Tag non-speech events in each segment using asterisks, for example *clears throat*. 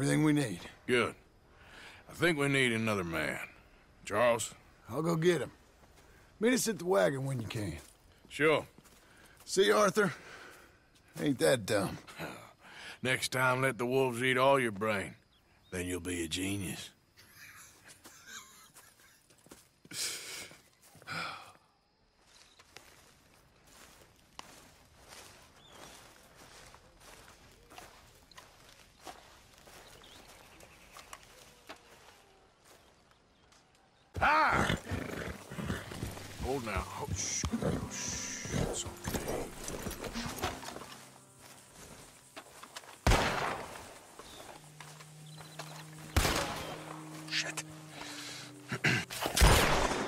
everything we need. Good. I think we need another man. Charles? I'll go get him. Meet us at the wagon when you can. Sure. See, Arthur? Ain't that dumb. *sighs* Next time, let the wolves eat all your brain. Then you'll be a genius. *laughs* Ah! Hold now. Oh, shh. Oh, shh. It's okay. Shit. *clears throat*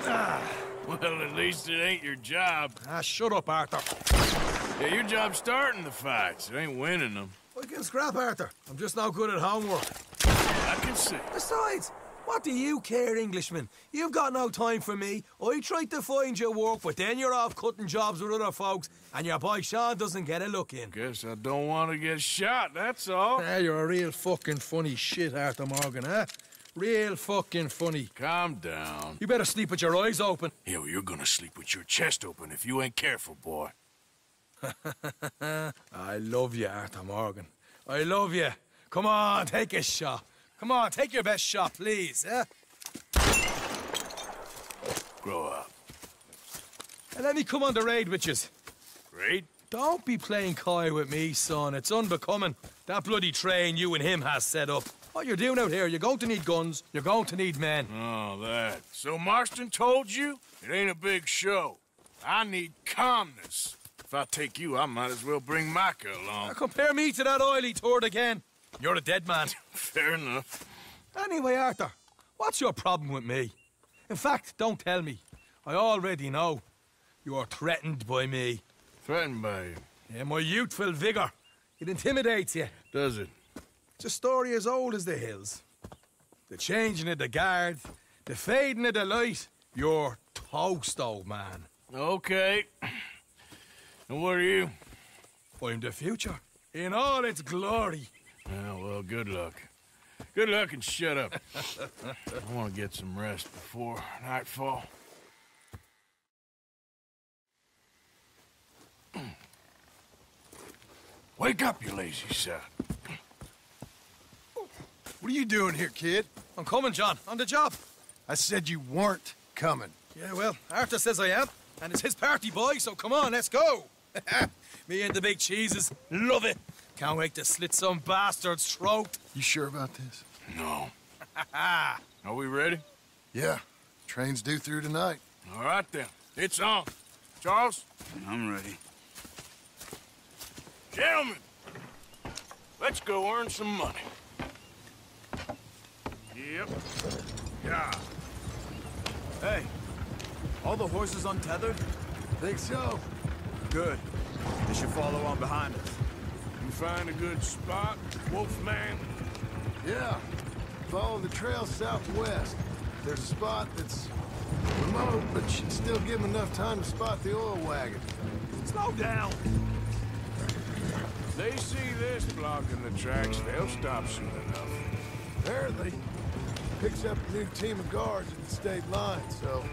ah, well, at least it ain't your job. Ah, shut up, Arthur. Yeah, your job's starting the fights. It ain't winning them. I can scrap, Arthur. I'm just not good at homework. I can see. Besides, what do you care, Englishman? You've got no time for me. I tried to find you work, but then you're off cutting jobs with other folks, and your boy Sean doesn't get a look in. Guess I don't want to get shot, that's all. Ah, you're a real fucking funny shit, Arthur Morgan, huh? Real fucking funny. Calm down. You better sleep with your eyes open. Yeah, well, you're gonna sleep with your chest open if you ain't careful, boy. *laughs* I love you, Arthur Morgan. I love you. Come on, take a shot. Come on, take your best shot, please, eh? Grow up. And let me come on the raid with yous. Great. Don't be playing coy with me, son. It's unbecoming. That bloody train you and him has set up. What you're doing out here, you're going to need guns, you're going to need men. Oh, that. So Marston told you? It ain't a big show. I need calmness. If I take you, I might as well bring Micah Now along. compare me to that oily turd again. You're a dead man. *laughs* Fair enough. Anyway, Arthur, what's your problem with me? In fact, don't tell me. I already know. You're threatened by me. Threatened by you. Yeah, my youthful vigor. It intimidates you. Does it? It's a story as old as the hills. The changing of the guard, the fading of the light. You're toast, old man. Okay. And what are you? I'm the future. In all its glory. Yeah, well, good luck. Good luck and shut up. I want to get some rest before nightfall. Wake up, you lazy son. What are you doing here, kid? I'm coming, John. On the job. I said you weren't coming. Yeah, well, Arthur says I am. And it's his party, boy, so come on, let's go. *laughs* Me and the big cheeses. Love it. Can't wait to slit some bastard's throat. You sure about this? No. *laughs* Are we ready? Yeah. Train's due through tonight. All right, then. It's on. Charles? I'm ready. Gentlemen, let's go earn some money. Yep. Yeah. Hey, all the horses untethered? Think so? Good. They should follow on behind us. Find a good spot, Wolfman? Yeah. Follow the trail southwest. There's a spot that's remote, but should still give them enough time to spot the oil wagon. Slow down. They see this blocking the tracks, they'll stop soon enough. Apparently, picks up a new team of guards at the state line, so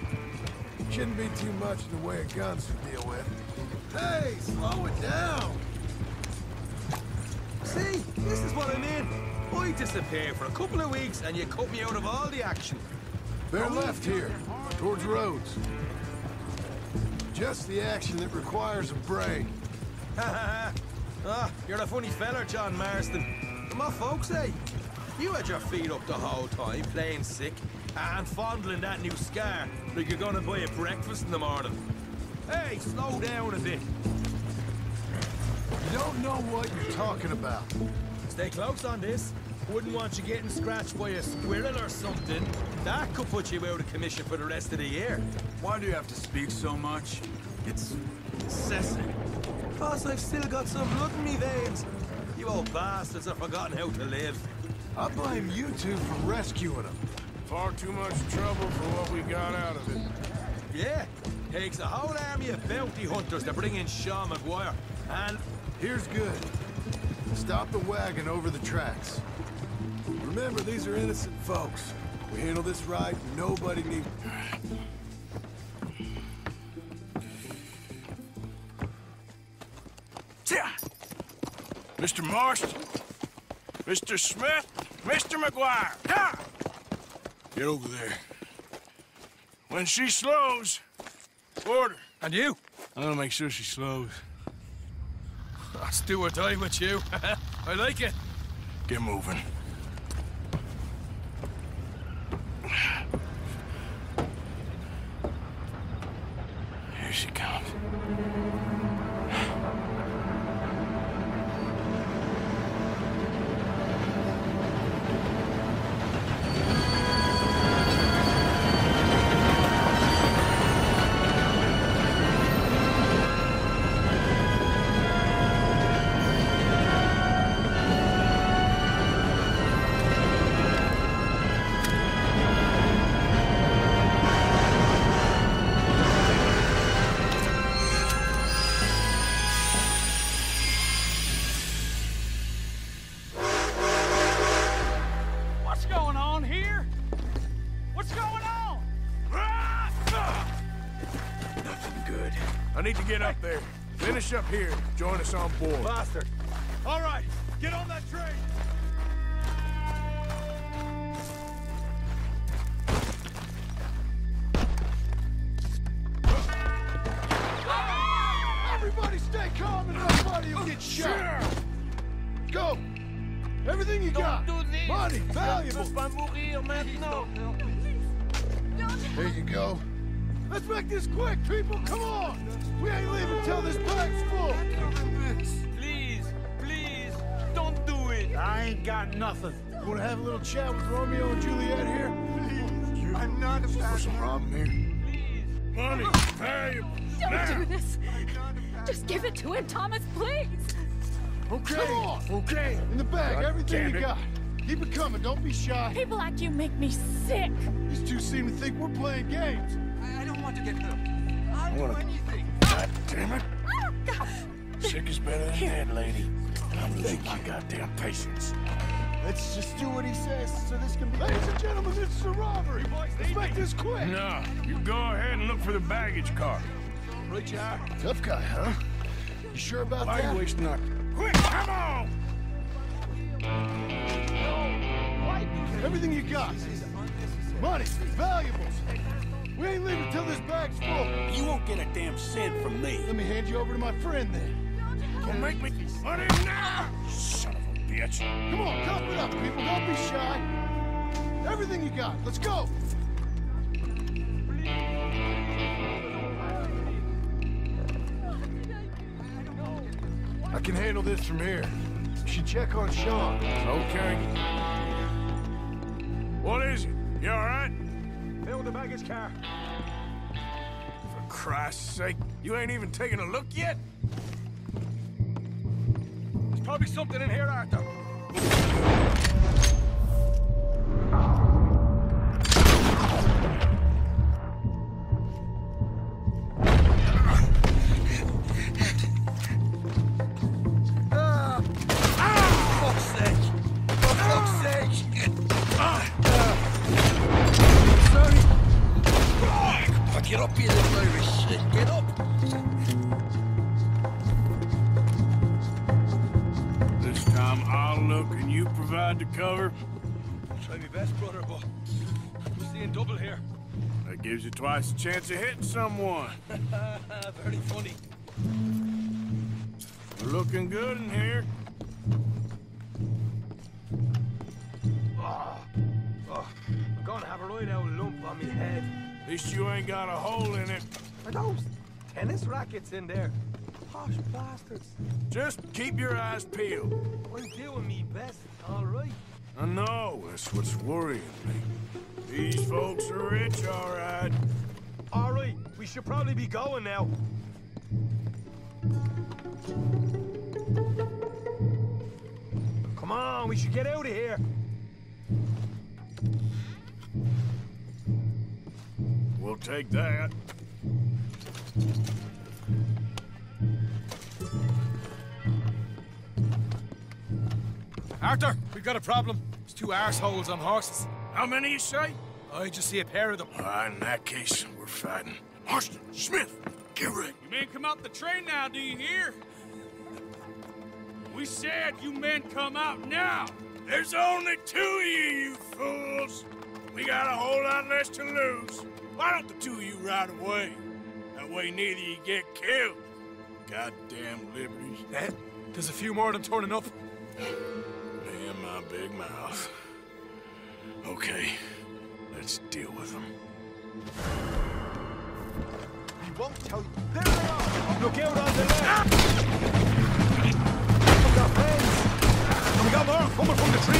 shouldn't be too much in the way of guns to deal with. Hey, slow it down! See, this is what I mean. I disappear for a couple of weeks and you cut me out of all the action. They're left here, towards Rhodes. Just the action that requires a break. Ha ha ha. Ah, you're a funny feller, John Marston. My folks say, you had your feet up the whole time, playing sick, and fondling that new scar like you're gonna buy a breakfast in the morning. Hey, slow down a bit. You don't know what you're talking about. Stay close on this. Wouldn't want you getting scratched by a squirrel or something. That could put you out of commission for the rest of the year. Why do you have to speak so much? It's incessant. Cause I've still got some blood in me veins. You old bastards have forgotten how to live. I blame you two for rescuing them. Far too much trouble for what we got out of it. Yeah, takes a whole army of bounty hunters to bring in Sean McGuire. And Here's good. Stop the wagon over the tracks. Remember, these are innocent folks. We handle this right, nobody need... Mr. Marston, Mr. Smith, Mr. McGuire, ha! Get over there. When she slows, order. and you? I'm gonna make sure she slows. I'll do or die with you. *laughs* I like it. Get moving. Here she comes. Get up there. Finish up here. Join us on board. Bastard. All right, get on that train. Everybody stay calm and nobody will get shot! Go! Everything you got! Money, valuables! There you go. Let's make this quick, people! Come on! We ain't leaving till this bag's full! Please, please, don't do it. I ain't got nothing. You wanna have a little chat with Romeo and Juliet here? I'm not a bad What's the problem here? Money, valuable. Don't do this. Just give it to him, Thomas, please. Okay, Come on! Okay. In the bag, God everything you got. Keep it coming, don't be shy. People like you make me sick. These two seem to think we're playing games. I don't want to get hurt. I'll do anything. God damn it. Sick is better than dead, lady. I'm losing my goddamn patience. Let's just do what he says so this can be... Ladies and gentlemen, this is a robbery. Let's make this quick. No, you go ahead and look for the baggage car. Right, you. Tough guy, huh? You sure about Why that? you wasting our... Quick, come on! Everything you got. Money, valuables. We ain't leaving till this bag's full. You won't get a damn cent from me. Let me hand you over to my friend then. Don't make me... Money now! Son of a bitch. Come on, tough it up, people. Don't be shy. Everything you got. Let's go. I can handle this from here. You should check on Sean. Okay. What is it? You all right? Fill the baggage car. Christ's sake, you ain't even taking a look yet? There's probably something in here, Arthur. Time I'll look and you provide the cover. Try my best, brother, but we're seeing double here. That gives you twice the chance of hitting someone. *laughs* Very funny. We're looking good in here. Oh, I'm gonna have a right old lump on me head. At least you ain't got a hole in it. Are those tennis rackets in there? Posh bastards. Just keep your eyes peeled. I'm doing me best, all right. I know, that's what's worrying me. These folks are rich, all right. All right, we should probably be going now. Come on, we should get out of here. We'll take that. Arthur, we've got a problem. There's two arseholes on horses. How many you say? I just see a pair of them. All right, in that case, we're fighting. Marston, Smith, get ready. You men come out the train now, do you hear? We said you men come out now. There's only two of you, you fools. We got a whole lot less to lose. Why don't the two of you ride away? That way neither of you get killed. Goddamn liberties. Ned, there's a few more of them turning up. Me and my big mouth. Okay, let's deal with them. He won't tell you. Look out on the left! We got friends! And we got more coming from the trees